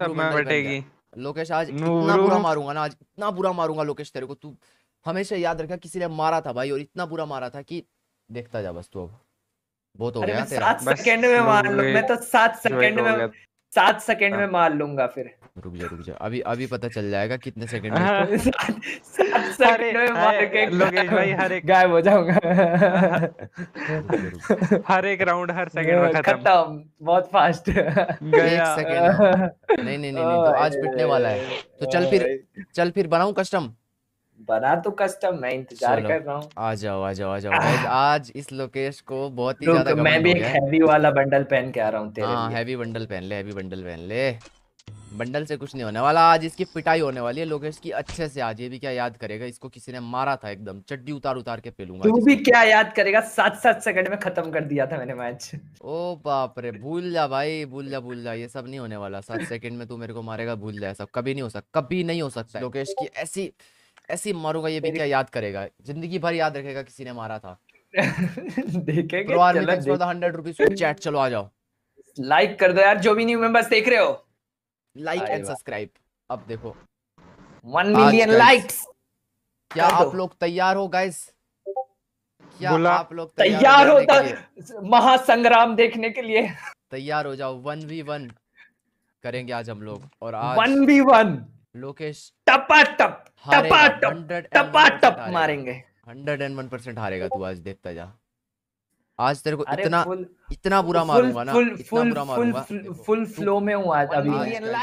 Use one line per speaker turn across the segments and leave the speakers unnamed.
सब में।
लोकेश आज इतना बुरा मारूँगा ना आज इतना बुरा मारूँगा लोकेश तेरे को तू हमेशा याद रखा किसी ने मारा था भाई और इतना बुरा मारा था कि देखता जा बस तू अब बहुत हो गया तेरा
सेकंड में मार लो मैं तो सात सेकंड में
गया।
सात सेकंड में
हाँ।
मार लूँगा फिर।
रुक जा रुक जा। अभी अभी पता चल जाएगा कितने सेकंड में
हाँ।
सात सेकंड में मार के
लोकेश भाई हर एक
गायब हो जाऊँगा।
हर एक राउंड हर सेकंड में खत्म।
खत्म बहुत फास्ट
गया।
एक सेकंड नहीं नहीं नहीं नहीं तो आज पिटने वाला है। तो चल फिर चल फिर बनाऊँ कस्टम
बना तो कस्टम मैं इंतज़ार कर रहा हूँ।
आ जाओ आ जाओ आ जाओ। guys, आज इस लोकेश को बहुत ही ज़्यादा
मैं भी एक हैवी वाला बंडल पहन के आ रहा हूँ तेरे
हाँ हैवी बंडल पहन ले हैवी बंडल पहन ले। बंडल से कुछ नहीं होने वाला आज इसकी पिटाई होने वाली है। लोकेश की अच्छे से आज ये भी क्या याद करेगा इसको किसी ने मारा था एकदम चड्डी उतार उतार के पेलूँगा
तू भी क्या याद करेगा सात सात सेकंड में खत्म कर दिया था मैंने मैच
ओ बाप रे भूल जा भाई भूल जा भूल जा ये सब नहीं होने वाला। सात सेकंड में तू मेरे को मारेगा भूल जा सब कभी नहीं हो सकता कभी नहीं हो सकता लोकेश की ऐसी ऐसी मारूँगा ये भी क्या याद करेगा? ज़िंदगी भर याद रखेगा किसी ने मारा था।
देखेंगे
100 रुपीस चैट चलो आ जाओ।
लाइक कर दो यार जो भी न्यू मेंबर्स देख रहे हो।
लाइक एंड सब्सक्राइब अब देखो।
वन मिलियन लाइक्स
क्या आप लोग तैयार हो गाइस क्या आप लोग
तैयार हो? महासंग्राम देखने के लिए।
तैयार हो जाओ। वन वी वन करेंगे आज हम लोग। और आज
वन बी वन
लोकेश
टपा टप
हारेगा
टप, टपा टप मारेंगे।
हंड्रेड एंड वन परसेंट हारेगा तू आज देखता जा आज तेरे को इतना इतना बुरा मारूँगा ना
फुल
इतना
फुल
बुरा
फुल
मारूँगा।
फुल फुल में हूँ आज अभी।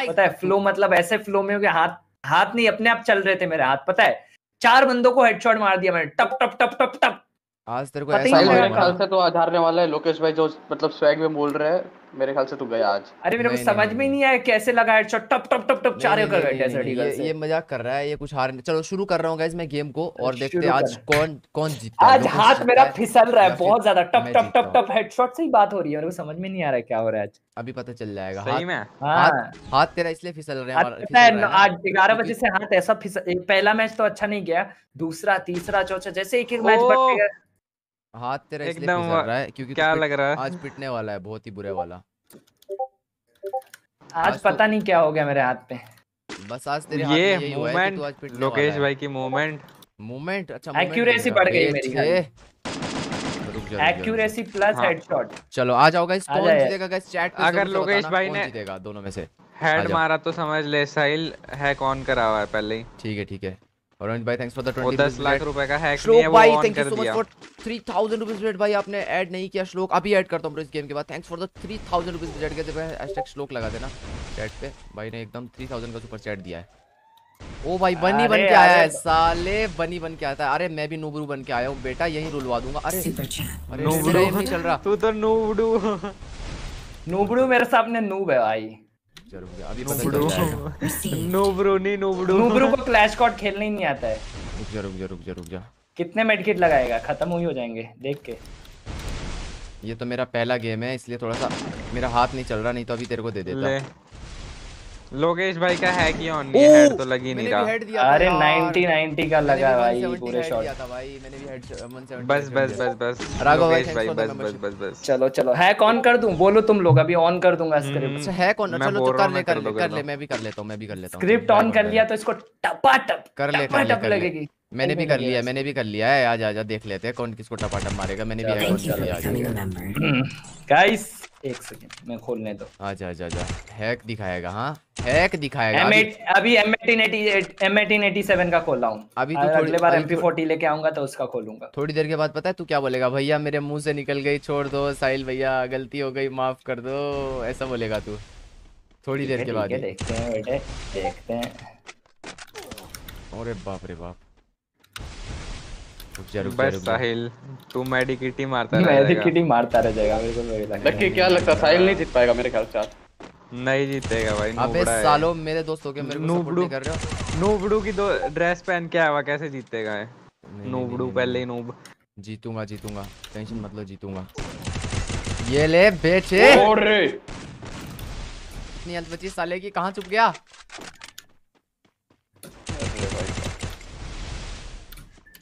पता है फ्लो मतलब ऐसे फ्लो में हूँ कि हाथ हाथ नहीं अपने आप चल रहे थे मेरे हाथ। पता है चार बंदों को हेडशॉट मार दिया मैंने। टप टप टप टप टप।
आज तेरे को ऐसा
मेरे ख्याल से तो आज हारने वाला है लोकेश भाई जो मतलब स्वैग में बोल रहे हैं। मेरे ख्याल से तू गया आज।
अरे मेरे को
नहीं,
समझ में
नहीं।
नहीं आया कैसे लगा हेडशॉट टप टप टप टप
नहीं,
चारों कर
नहीं,
बैठे
नहीं,
ऐसे
नहीं,
ढीगल
ये
से
ये मज़ाक कर रहा है ये कुछ हार चलो शुरू कर रहा हूँ गाइस मैं गेम को और देखते हैं आज कौन कौन जीतता है
आज हाथ मेरा फिसल रहा है बहुत ज़्यादा। टप टप टप टप हेडशॉट से ही बात हो रही है मेरे को समझ में नहीं आ रहा है क्या हो रहा है आज।
अभी पता चल जाएगा।
सही
हाथ
में?
हाँ।
हाथ तेरा इसलिए फिसल रहे हैं हमारा-
आज ग्यारह बजे से हाथ ऐसा फिसल पहला मैच तो अच्छा नहीं गया दूसरा तीसरा चौथा जैसे एक एक मैच बढ़ते गए।
हाथ तेरा इसलिए
एकदम
फिसल रहा है क्योंकि
क्या लग रहा है?
आज पिटने वाला है बहुत ही बुरे वाला।
आज
आज तो-
पता नहीं क्या हो गया मेरे हाथ पे।
बस आज तेरे हाथ में
ये
यही हुआ है
मूवमेंट
तू आज पिटने
लोकेश भाई की मूवमेंट
है मूवमेंट अच्छा एक्यूरेसी
बढ़ गई। मेरी। एक्यूरेसी प्लस
हाँ।
हेडशॉट
चलो आ जाओ गाइस कौन जीतेगा गाइस चैट पे
अगर लोकेश भाई
कौन
ने-
जीतेगा दोनों में से।
हेड मारा तो समझ ले साहिल हैक ऑन करा हुआ है पहले ही।
ठीक है ठीक है। और भाई थैंक्स फॉर द
वो
20
दस लाख रुपए का हैक नहीं है
श्लोक
वो
भाई thank you so much for 3000 rupees rate भाई आपने ऐड नहीं किया श्लोक। अभी ऐड करता हूँ ब्रो इस गेम के बाद। Thanks for the 3000 rupees rate के हैशटैग श्लोक लगा देना चैट पे। भाई ने एकदम 3000 का सुपर चैट दिया है। ओ भाई बनी बन
अरे,
के आया है साले बनी बन के आता है। अरे मैं भी नूबरू बन के आया हूँ बेटा यही रुलवा दूँगा। अरे अरे
नूबरू।
नहीं चल रहा।
तू तो नूबडू
नूबड़ू मेरे सामने नूब है भाई।
चलो हो गया अभी पता चल जाएगा
ब्रो नहीं नूबडू
नूबड़ू को क्लैश कॉट खेलने ही नहीं आता है।
रुक जा रुक जा रुक जा रुक जा।
कितने मेडकिट लगाएगा? खत्म हुई हो जाएँगे देख के।
ये तो मेरा पहला गेम है इसलिए थोड़ा सा मेरा हाथ नहीं चल रहा नहीं तो अभी तेरे को दे देता।
लोकेश भाई का हैक ही ऑन नहीं है हेड तो लग ही नहीं रहा।
अरे 90 90 का लगा भाई पूरे शॉट
दिया था भाई मैंने भी हेड 170
बस बस बस बस।
राघव भाई,
बस बस बस बस।
चलो चलो हैक ऑन कर दूँ? बोलो तुम लोग अभी ऑन कर दूँगा स्क्रिप्ट
अच्छा है कौन चलो तो कर ले कर ले कर ले मैं भी कर लेता हूँ मैं भी कर लेता हूँ।
स्क्रिप्ट ऑन कर लिया तो इसको टपाटप
कर ले कर ले
टपाटप
कर ले।
लगेगी
मैंने भी कर लिया। मैंने भी कर लिया है आज आजा देख लेते हैं कौन किसको टपाटप मारेगा मैंने भी हैक कर लिया
गाइस एक सेकंड मैं खोलने दो।
आजा आजा आजा। हैक दिखाएगा हाँ? हैक दिखाएगा।
एम
अभी
अभी M M eighteen eighty seven का खोला। हूँ
अभी तो थोड़ी-
अगले बार
अभी
एम पी
थो-
फोर्टी लेके आऊँगा तो उसका खोलूँगा।
थोड़ी देर के बाद पता है तू क्या बोलेगा? भैया मेरे मुँह से निकल गई छोड़ दो साहिल भैया गलती हो गई माफ़ कर दो ऐसा बोलेगा तू। थोड़ी देर के बाद।
देखते हैं बेटे देखते हैं।
अरे बाप रे बाप। जा रुक जा
बस। साहिल तू मेडिकिट ही मारता
मैं
रहेगा।
किटिंग मारता रह जाएगा मेरे को वही लग
लकी क्या लगता है? साहिल नहीं जीत पाएगा मेरे ख्याल से आज।
नहीं जीतेगा भाई
अबे सालो मेरे दोस्तों के मेरे को सपोर्ट
नूबड़ू।
नहीं कर रहे हो?
नूबड़ू की दो ड्रेस पहन के आया हुआ कैसे जीतेगा है नूबड़ू पहले ही नूब।
जीतूँगा जीतूँगा टेंशन मत लो जीतूँगा। ये ले बेचे!
और रे
इतनी हेल्थ बची साले की कहाँ छुप गया?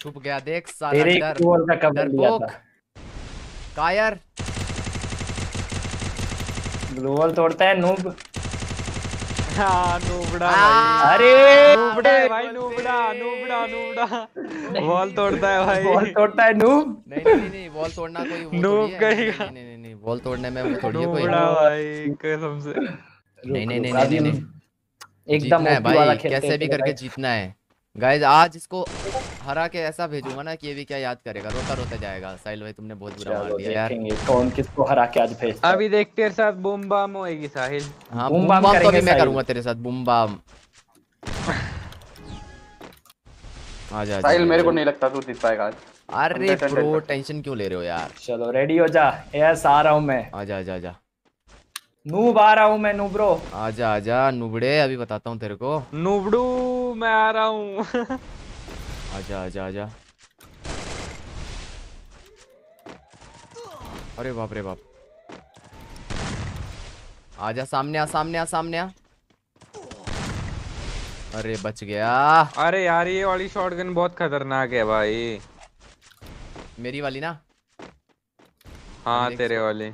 छुप गया देख साला डरपोक कायर
ग्लोवल तोड़ता है नूब
हाँ नूबड़ा भाई
अरे
नूबड़ा भाई नूबड़ा नूबड़ा नूबड़ा बॉल तोड़ता है भाई
बॉल तोड़ता है नूब
नहीं नहीं नहीं, नहीं तोड़ना कोई
नूब
थोड़ी है नहीं
कहेगा।
नहीं नहीं नहीं बॉल तोड़ने में थोड़ी है कोई
नूबड़ा भाई कसम से
नहीं नहीं नहीं नहीं
एकदम
है भाई कैसे भी करके जीतना है गाइस आज इसको हरा के ऐसा भेजूँगा ना कि ये भी क्या याद करेगा। रोता रोता जाएगा। साहिल भाई तुमने बहुत बुरा मार दिया यार।
देखेंगे कौन किसको हरा के आज भेजता है।
अभी देख तेरे साथ बूम बाम होएगी साहिल।
हाँ
बूम
बूम तो
करेंगे
मैं करूँगा तेरे साथ बूम बाम। आजा आजा
साहिल मेरे को नहीं लगता तू जीत पाएगा आज।
अरे ब्रो टेंशन क्यों ले रहे हो यार?
चलो रेडी हो जा। यस आ रहा हूँ मैं।
आजा आजा आजा
नूब आ रहा हूँ मैं नूब्रो
आजा आजा नुबड़े अभी बताता हूँ तेरे को।
नूबड़ू मैं आ रहा हूँ।
आजा आजा आजा। अरे बाप रे बाप। आजा सामने आ सामने आ सामने आ अरे बच गया।
अरे यार ये वाली शॉटगन बहुत खतरनाक है भाई।
मेरी वाली ना?
हाँ तेरे वाले।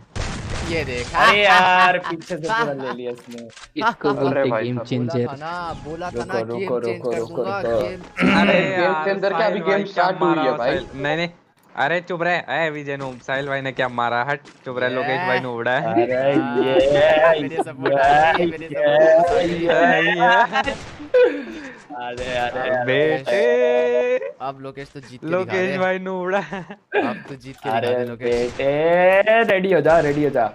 ये देख
अरे यार पीछे से पूरा ले लिया इसने
इसको
अरे
बोलते
भाई
गेम
बोला
चेंजर
ना बोला था ना गेम चेंज
रुको,
कर
रुको,
दूँगा
अरे
गेम चेंजर क्या, अभी
साहिल
गेम
भाई
स्टार्ट हुई है भाई।
नहीं अरे चुप रहे अरे विजय नूब साहिल भाई ने क्या मारा हट चुप रहे लोकेश भाई नूबड़ा है
अरे
हाँ,
ये
मेरे रही है, मेरे आ है।
अरे अरे
बेटे।
अब लोकेश तो जीत के
लोकेश भाई नूबड़ा।
अब तो जीत के
अरे
लोकेश।
बेटे रेडी हो जा रेडी हो जा।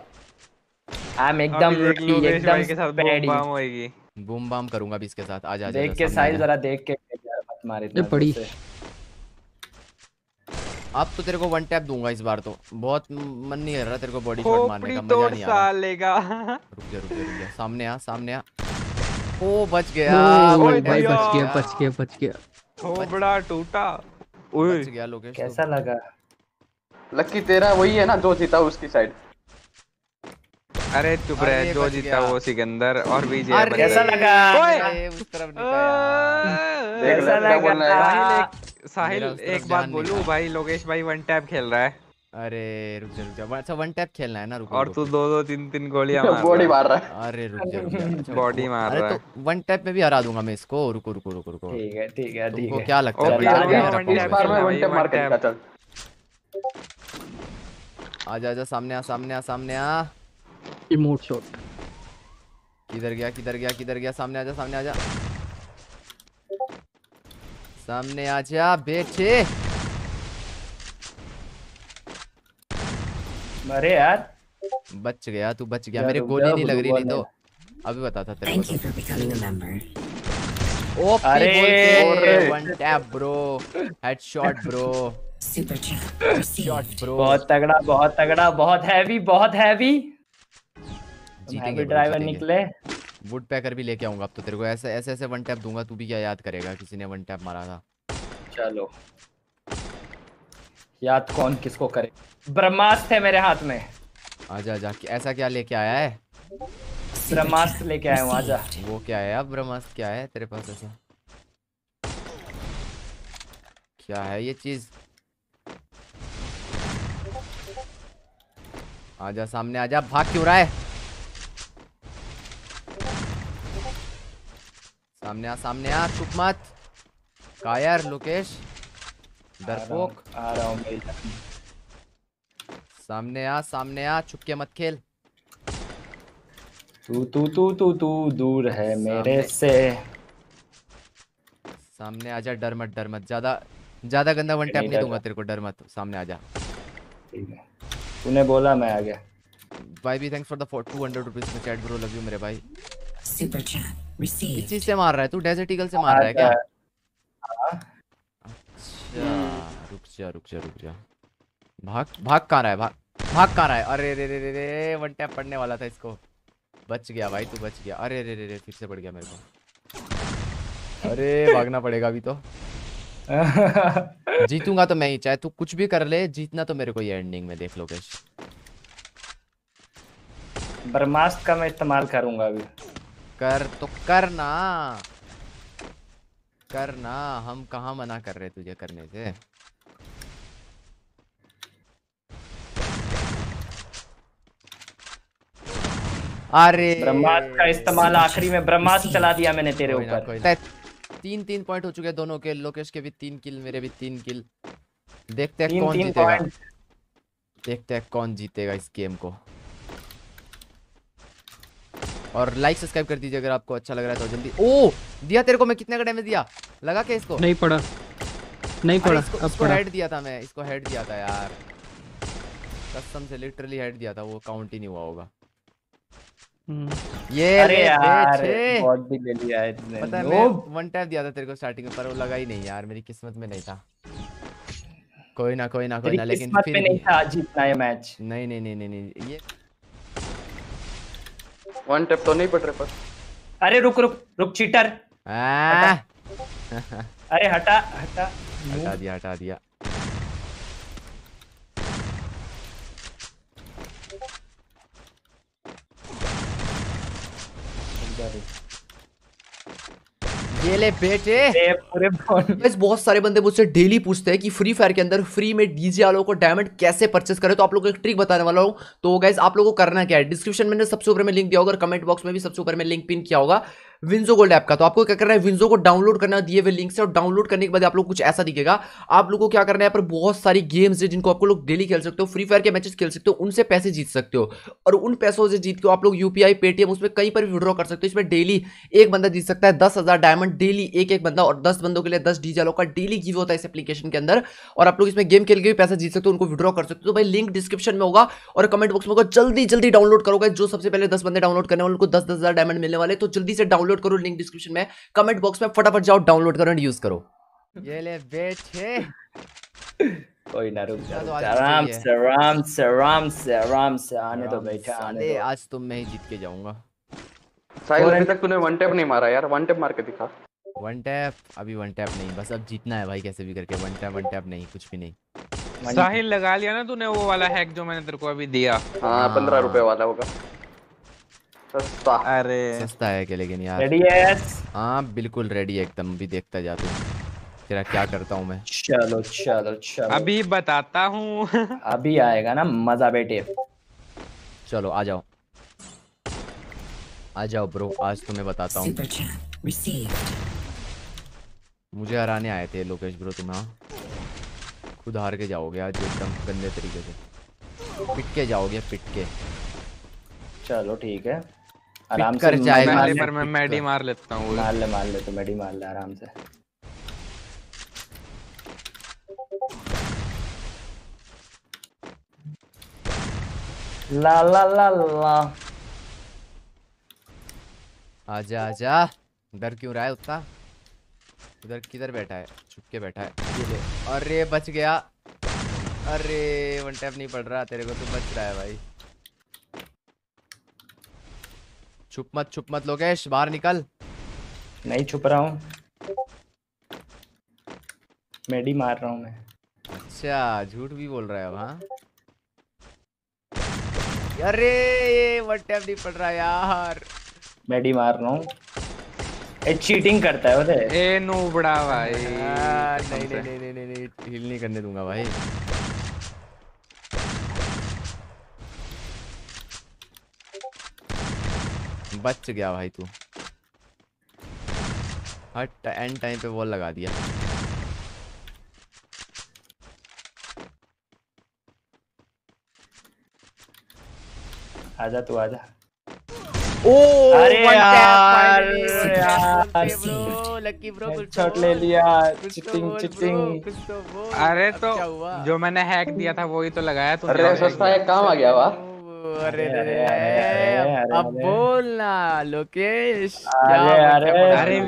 आई एम एकदम
अभी लोकेश भाई के साथ बूम
ready।
बाम होएगी।
बूम बाम करूँगा भी इसके साथ। आजा आजा
देख के
आजा।
जरा देख के यार मत मार इतना
ये पड़ी।
अब तो तेरे को वन टैप दूँगा इस बार तो। बहुत मन नहीं कर रहा तेरे को बॉडी शॉट मारने का मज़ा नहीं आ रहा। रुक जा रुक जा रुक जा। सामने आ सामने आ। ओ बच गया।
भाई बच गया बच गया बच गया।
खोपड़ा टूटा। ओए।
बच गया लोकेश।
कैसा लगा?
लकी तेरा वही है ना जो जीता उसकी साइड
अरे चुप रहे जो जीता वो सिकंदर और विजय
अरे।
कैसा लगा?
ओए।
उस तरफ़ यार।
देख
कैसा लगा?
साहिल एक बात बोलूँ भाई लोकेश भाई वन टैप खेल रहा है।
अरे रुक जा रुक जा। अच्छा वन टैप खेलना है ना? रुको
और तू दो दो तीन तीन गोलियाँ मार
बॉडी मार रहा है।
अरे रुक जा रुक जा
बॉडी मार
अरे
रहा
तो वन टैप में भी हरा दूँगा मैं इसको। रुको रुको रुको रुको।
ठीक है ठीक है ठीक है।
क्या लगता है?
हो
तो
tap
इस बार मैं वन टैप मार के चल
आजा आजा सामने आ सामने आ सामने आ।
इमोट शॉट
किधर गया किधर गया किधर गया? सामने आजा सामने आजा सामने आजा बेटे।
अरे यार।
बच गया तू बच गया। मेरे गोली नहीं लग रही नहीं तो अभी बता था तेरे को. तो। ओपी
अरे, अरे।
One tap bro headshot bro
Super
shot bro
बहुत तगड़ा बहुत तगड़ा बहुत हैवी बहुत हैवी
जीतेंगे
ड्राइवर निकले।
वुड पैकर भी लेके आऊँगा अब तो तेरे को। ऐसे ऐसे ऐसे वन टैप दूँगा तू भी क्या याद करेगा किसी ने वन टैप मारा था।
चलो। याद कौन किसको करे? ब्रह्मास्त्र है मेरे हाथ में।
आजा आजा ऐसा क्या लेके आया है?
ब्रह्मास्त्र लेके आया हूँ आजा।
वो क्या है अब? ब्रह्मास्त्र क्या है तेरे पास ऐसा? क्या है ये चीज़? आजा सामने आजा भाग क्यों रहा है? सामने आ सामने आ चुप मत। कायर लोकेश। डरपोक
आ रहा हूँ मेरी
सामने आ सामने आ छुप के मत खेल।
तू तू तू तू तू दूर है मेरे से।
सामने आजा डर मत डर मत। ज़्यादा ज़्यादा गंदा वन टैप
नहीं
दूँगा तेरे को डर मत। सामने आजा
ठीक है। तूने बोला मैं आ गया
भाई भी thanks for the two hundred rupees में चैट ब्रो लव यू मेरे भाई।
Super chat
किस
received.
चीज़ से मार रहा है तू डेजर्ट ईगल से मार रहा है क्या? रुक जा रुक जा रुक जा भाग भाग कहाँ रहा है? भाग भाग कहाँ रहा है? अरे रे रे रे रे वन टैप पड़ने वाला था इसको। बच गया भाई तू बच गया। अरे रे रे रे फिर से पड़ गया मेरे को। अरे भागना पड़ेगा अभी तो। जीतूँगा तो मैं ही चाहे तू कुछ भी कर ले जीतना तो मेरे को ये एंडिंग में देख लो कैश
ब्रह्मास्त्र का मैं इस्तेमाल करूँगा अभी।
कर तो करना। करना हम कहा मना कर रहे तुझे करने से? अरे
ब्रह्मास्त्र का इस्तेमाल आखिरी में ब्रह्मास्त्र चला दिया मैंने तेरे ऊपर।
तीन तीन पॉइंट हो चुके हैं दोनों के लोकेश के भी तीन किल मेरे भी तीन किल देखते हैं कौन जीतेगा। देखते हैं कौन जीतेगा इस गेम को। और लाइक सब्सक्राइब कर दीजिए अगर आपको अच्छा लग रहा है तो जल्दी ओ! दिया तेरे को मैं कितने का डैमेज दिया? लगा के इसको?
नहीं पड़ा। नहीं पड़ा
इसको,
अब
इसको
पड़ा।
हेड दिया था मैं इसको हेड दिया था यार। कसम से लिटरली हेड दिया था वो काउंट ही नहीं हुआ होगा।
हम्म,
ये
अरे यार
बेटे।
भी ले लिया इसने।
पता है मैं वन टैप दिया था तेरे को स्टार्टिंग में पर वो लगा ही नहीं यार मेरी किस्मत में नहीं था। कोई ना कोई ना कोई ना लेकिन
किस्मत
फिर
में नहीं था जीतना ये मैच
नहीं नहीं नहीं नहीं नहीं ये
वन टैप तो नहीं पड़ रहे पर।
अरे रुक रुक रुक चीटर अरे हटा हटा।
हटा दिया हटा दिया। ये ले बेटे।
पूरे
बहुत सारे बंदे मुझसे डेली पूछते हैं कि फ्री फायर के अंदर फ्री में डीजे वालों को डायमंड कैसे परचेस करें? तो आप लोगों को एक ट्रिक बताने वाला हूँ। तो गाइस आप लोगों को करना क्या है? डिस्क्रिप्शन में सबसे ऊपर में लिंक दिया होगा और कमेंट बॉक्स में भी सबसे ऊपर में लिंक पिन किया होगा। विंजो गोल्ड ऐप का। तो आपको क्या करना है? विंजो को डाउनलोड करना दिए हुए लिंक से, और डाउनलोड करने के बाद आप लोग कुछ ऐसा दिखेगा। आप लोगों को क्या करना है? पर बहुत सारी गेम्स है जिनको आपको लोग डेली खेल सकते हो फ्री फायर के मैचेस खेल सकते हो, उनसे पैसे जीत सकते हो। और उन पैसों से जीत के आप लोग यूपीआई पेटीएम उसमें कहीं पर भी विड्रॉ कर सकते हो। इसमें डेली एक बंदा जीत सकता है, दस हज़ार डायमंड डेली एक एक बंदा, और दस बंदों के लिए दस डीजे का डेली गिव होता है इस एप्लीकेशन के अंदर। और आप लोग इसमें गेम खेल के भी पैसा जीत सकते हो, उनको विड्रॉ कर सकते हो। तो भाई लिंक डिस्क्रिप्शन में होगा, और कमेंट बॉक्स में होगा, जल्दी जल्दी डाउनलोड करोगे। जो सबसे पहले दस बंदे डाउनलोड करने वाले उनको दस दस हज़ार डायमंड मिलने वाले तो जल्दी से डाउनलोड करो लिंक डिस्क्रिप्शन में कमेंट बॉक्स में फटाफट जाओ डाउनलोड करो एंड यूज़ करो। ये ले बेटे।
कोई ना रुक जा
तो
जा, आराम से आराम से आराम से आराम से आने दो बेटा आने दो।
आज तुम मैं ही जीत के जाऊँगा।
साहिल अभी तक तूने वन टैप नहीं मारा यार वन टैप मार के दिखा।
वन टैप अभी वन टैप नहीं बस अब जीतना है भाई कैसे भी करके वन टैप वन टैप नहीं कुछ भी नहीं।
साहिल लगा लिया ना तूने वो वाला हैक जो मैंने तेरे को अभी दिया।
हाँ। पंद्रह रुपए वाला होगा। सस्ता।
अरे।
सस्ता है क्या लेकिन यार?
रेडी है?
हाँ बिल्कुल रेडी है एकदम भी देखता जा तू। तेरा क्या करता हूँ मैं?
चलो चलो चलो।
अभी बताता हूँ।
अभी आएगा ना मज़ा बेटे।
चलो आ जाओ। आ जाओ ब्रो आज तुम्हें बताता हूँ. मुझे हराने आए थे लोकेश ब्रो तुम हाँ। खुद हार के जाओगे आज एकदम गंदे तरीके से। पिट के जाओगे पिट के
चलो ठीक है। आराम
कर जाएगा।
पहले पर मैं मैडी मार लेता हूँ।
मार ले मार ले तू मेडी मार ले आराम से। ला ला ला ला
आजा आजा। डर क्यों रहा है उतना उधर किधर बैठा है? छुप के बैठा है। ये ले। अरे बच गया। अरे वन टैप नहीं पड़ रहा। तेरे को तो बच रहा है भाई। छुप मत छुप मत लोकेश बाहर निकल।
नहीं छुप रहा हूँ। मेडी मार रहा हूँ मैं।
अच्छा झूठ भी बोल रहा है अब हाँ? अरे ये वन टैप नहीं पड़ रहा यार।
मेडी मार रहा हूँ। ये चीटिंग करता है बोले
ए नूबड़ा भाई।
आ, नहीं नहीं नहीं नहीं नहीं नहीं हिल नहीं करने दूँगा भाई। बच गया भाई तू। हट एंड टाइम पे वॉल लगा दिया।
आजा तू आजा।
ओ
अरे यार,
कुछ तो
हेडशॉट ले लिया
तो
चिटिंग चिटिंग
तो बोल,
अरे तो जो मैंने हैक दिया था वही तो लगाया तूने।
अरे सस्ता है काम आ गया वाह।
अरे
अरे,
अब बोलना लोकेश
अरे अरे
अरे,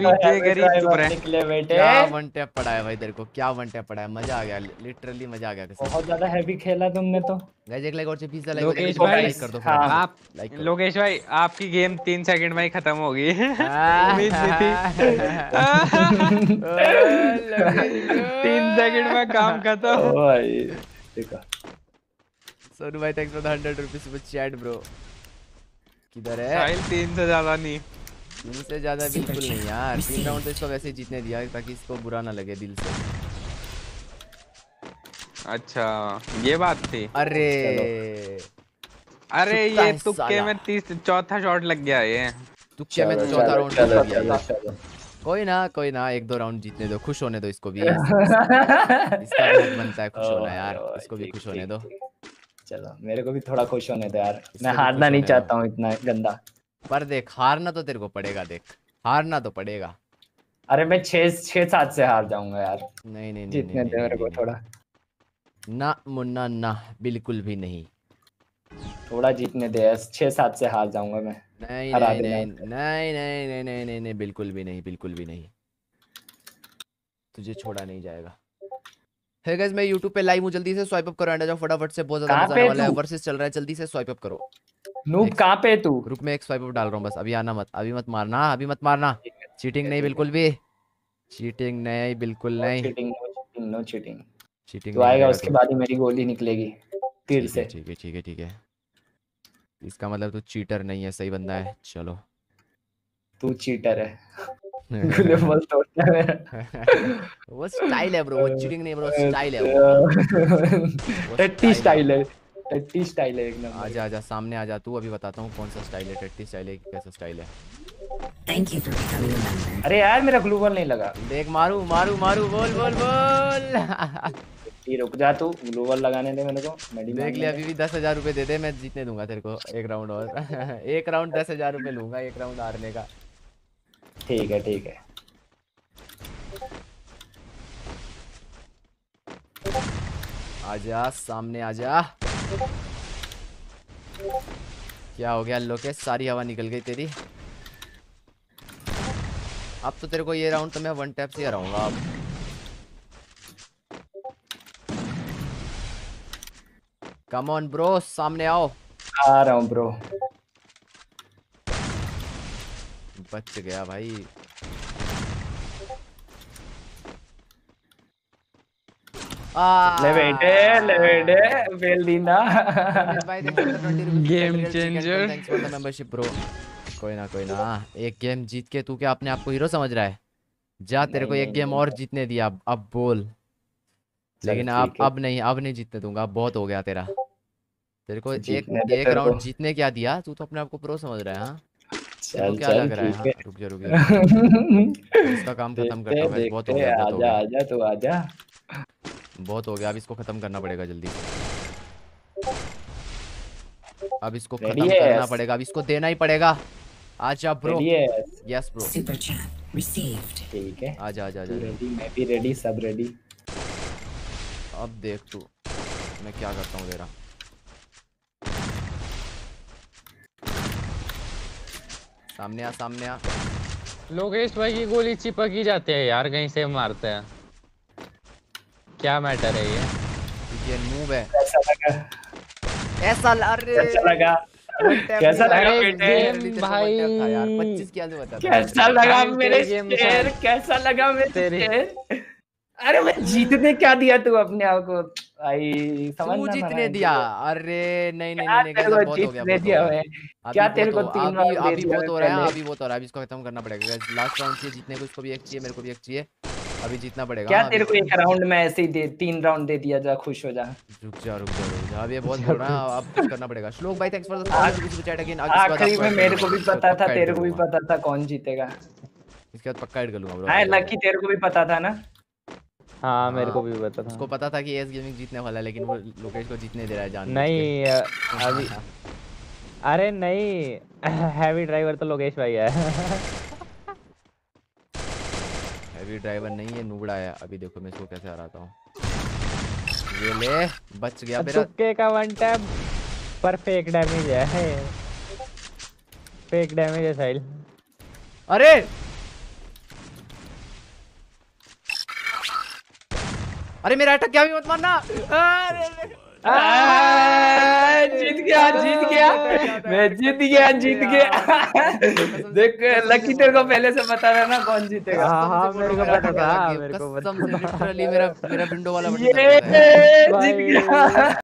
गरीब चुप रहे।
निकले बेटे
क्या वन टैप पड़ा है भाई तेरे को क्या वन टैप पड़ा है मज़ा आ गया लिटरली मज़ा आ गया
बहुत ज़्यादा हैवी खेला तुमने तो।
गाइस एक लाइक और चाहिए 20 लाइक
लोकेश भाई,
कर दो
हाँ।
आप
लाइक
लोकेश भाई आपकी गेम तीन सेकंड में ही खत्म होगी
हाँ।
उम्मीद नहीं थी। तीन सेकंड में काम खत्म।
भाई देखो
सोनू भाई thanks for the 100 rupees super chat bro किधर है?
साहिल तीन से ज़्यादा नहीं।
तीन से ज़्यादा बिल्कुल नहीं यार। तीन राउंड तो इसको वैसे ही जीतने दिया ताकि इसको बुरा ना लगे दिल से।
अच्छा ये बात थी।
अरे।
अरे ये तुक्के में तीस चौथा शॉट लग गया ये।
तुक्के में
चलो,
चौथा राउंड जीत गया। कोई ना कोई ना एक दो राउंड जीतने दो खुश होने दो इसको भी। इसका बनता है खुश होना यार। इसको भी खुश होने दो।
चलो मेरे को भी थोड़ा खुश होने दो यार। मैं हारना नहीं चाहता हूँ इतना गंदा।
पर देख हारना तो तेरे को पड़ेगा देख। हारना तो पड़ेगा।
अरे मैं छह छह सात से हार जाऊँगा यार।
नहीं नहीं नहीं
जीतने दे मेरे को थोड़ा।
ना मुन्ना ना बिल्कुल भी नहीं।
थोड़ा जीतने दे छह सात से हार जाऊँगा मैं।
नहीं नहीं नहीं नहीं नहीं नहीं नहीं नहीं नहीं बिल्कुल भी नहीं बिल्कुल भी नहीं। तुझे छोड़ा नहीं जाएगा। है गाइस मैं YouTube पे लाइव हूँ जल्दी से स्वाइप अप करो एंड जाओ फटाफट से बहुत ज़्यादा मज़ा आने वाला है। वर्सेस चल रहा है जल्दी से स्वाइप अप करो।
नूब. कहाँ पे तू?
रुक मैं एक स्वाइप अप डाल रहा हूँ बस। अभी आना मत अभी मत मारना अभी मत मारना। चीटिंग नहीं बिल्कुल भी। चीटिंग नहीं बिल्कुल नहीं।
चीटिंग नो चीटिंग चीटिंग तू आएगा उसके बाद ही मेरी गोली निकलेगी तीर से।
ठीक है ठीक है ठीक है। इसका मतलब तू चीटर नहीं है सही बंदा है। चलो।
तू चीटर है। ग्लोबल तोड़ना है मेरा
वो स्टाइल है ब्रो वो चीटिंग नहीं ब्रो स्टाइल है
टट्टी स्टाइल है टट्टी स्टाइल है एकदम।
आजा आजा सामने आजा। तू अभी बताता हूँ कौन सा स्टाइल है टट्टी स्टाइल है कैसा स्टाइल है।
Becoming a
अरे यार मेरा ग्लूबल नहीं लगा।
देख मारू मारू मारू बोल बोल बोल।
ये रुक जा तू ग्लूबल लगाने दे मेरे को। मेडी
देख ले अभी भी दस हज़ार रुपए दे दे मैं जीतने दूँगा तेरे को एक राउंड और। एक राउंड दस हज़ार रुपए लूँगा एक राउंड हारने का।
ठीक है ठीक है।
आजा सामने आजा क्या हो गया लोकेश सारी हवा निकल गई तेरी। अब तो तेरे को ये राउंड तो मैं वन टैप से हराऊँगा अब। कम ऑन ब्रो सामने आओ।
आ रहा हूँ ब्रो
बच गया भाई। आ,
ले बेटे ले बेटे बेल दीना
Game changer.
मेंबरशिप ब्रो कोई ना कोई ना। एक गेम जीत के तू क्या अपने आप को हीरो समझ रहा है? जा तेरे को एक गेम और जीतने दिया अब अब बोल। लेकिन अब अब नहीं अब नहीं जीतने दूँगा अब बहुत हो गया तेरा। तेरे को एक एक राउंड जीतने क्या दिया? तू तो अपने आप को प्रो समझ रहा है हाँ?
चल
क्या
चल
लग रहा है?
ठीक
हाँ,
है।
रुक जा रुक जा इसका काम खत्म
देखते
करता हूँ guys, बहुत हो
देखते
गया बहुत हो
आजा
गया।
आजा तू आजा।
बहुत हो गया अब इसको खत्म करना पड़ेगा जल्दी। अब इसको खत्म करना पड़ेगा अब इसको देना ही पड़ेगा। आजा ब्रो। Yes bro
received.
ठीक है।
आजा आजा आजा
रेडी मैं भी रेडी सब रेडी
अब देख तू मैं क्या करता हूँ तेरा? सामने आ सामने आ।
लोकेश भाई की गोली चिपक ही जाती है यार कहीं से मारते हैं। क्या मैटर है ये?
ये नूब है।
कैसा लगा?
ऐसा अरे
कैसा लगा? कैसा लगा बेटे?
था यार। 25 क्या बता
कैसा लगा मेरे शेर? कैसा लगा मेरे शेर? अरे मैं जीतने क्या दिया तू अपने आप को? भाई समझ
तू जीतने दिया। अरे नहीं नहीं नहीं
तेरे को
बहुत हो गया
जीतने दिया मैं
अभी
क्या
बहुत
तेरे को
हो-
तीन
अभी अभी बहुत हो रहा है अभी बहुत हो रहा है अभी इसको खत्म करना पड़ेगा। लास्ट राउंड चाहिए जीतने को इसको भी एक चाहिए मेरे को भी एक चाहिए। अभी जीतना पड़ेगा
क्या
हाँ,
तेरे को एक राउंड में ऐसे ही दे तीन राउंड दे दिया जा खुश हो जा।
रुक जा रुक जा रुक जा। अब ये बहुत बोल रहा है अब कुछ करना पड़ेगा। श्लोक भाई thanks for the chat again
आखिरी में मेरे को भी पता था तेरे को भी पता था कौन जीतेगा।
इसके बाद पक्का ऐड कर लूँगा ब्रो
हाँ लकी तेरे को भी पता था ना।
हाँ मेरे
हाँ,
को भी पता था।
उसको पता था कि एस गेमिंग जीतने वाला है लेकिन वो लोकेश को जीतने दे रहा है जान
नहीं अभी अरे नहीं हैवी ड्राइवर तो लोकेश भाई है।
हैवी ड्राइवर नहीं है नुबड़ा है। अभी देखो मैं इसको कैसे हराता हूँ। ये ले बच गया मेरा।
तुक्के का वन टैप पर फेक डैमेज है। फेक डैमेज है साहिल।
अरे! अरे मेरा अटक क्या भी मत मारना।
जीत गया जीत गया। मैं जीत गया जीत गया। देख लकी तेरे को पहले से बता रहा ना कौन जीतेगा।
हाँ, हाँ, मेरे को पता था,
मेरा
मेरे को पता
से मेरा मेरा विंडो वाला।
जीत गया।